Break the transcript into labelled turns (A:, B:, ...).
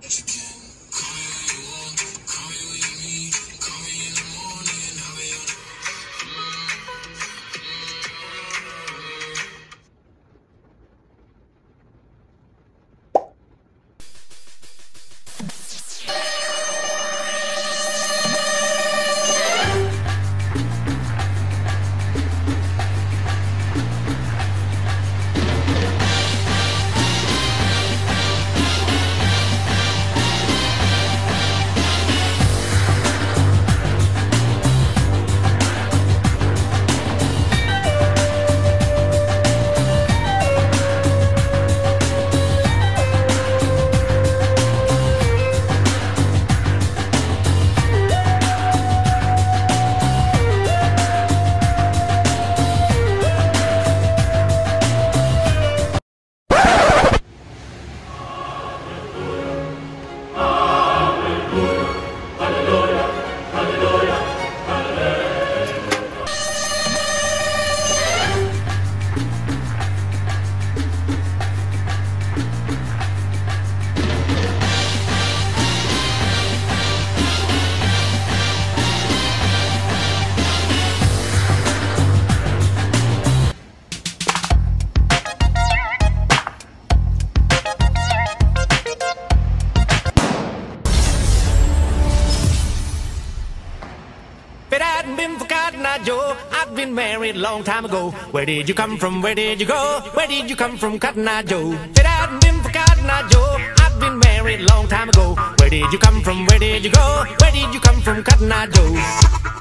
A: If been for Cotton Eye Joe, I've been married long time ago. Where did you come from? Where did you go? Where did you come from, Cotton Eye Joe? It hadn't been for Cotton Eye Joe, I'd been married long time ago. Where did you come from? Where did you go? Where did you come from, Cotton Eye Joe?